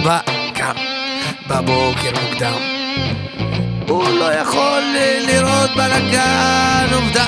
בא, קם, בבוקר מוקדם. הוא לא יכול לראות בלאגן עובדה.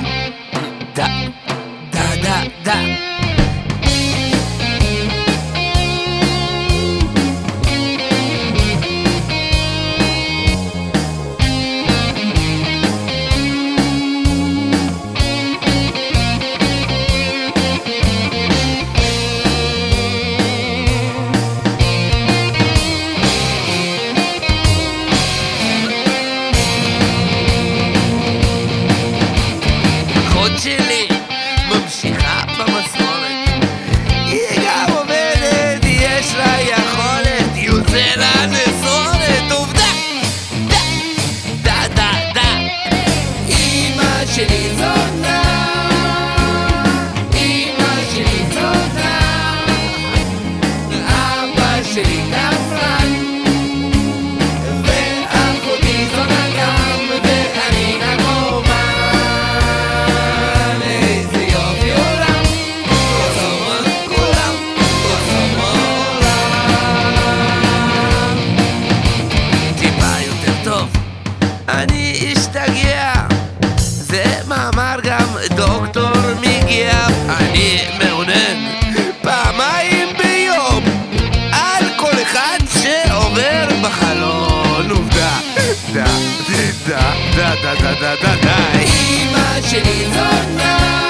said I knew. אני אשתגע זה מאמר גם דוקטור מגיע. אני מעונן פעמיים ביום על כל אחד שעובר בחלון. עובדה. דה דה דה דה דה דה דה אמא שלי זונה.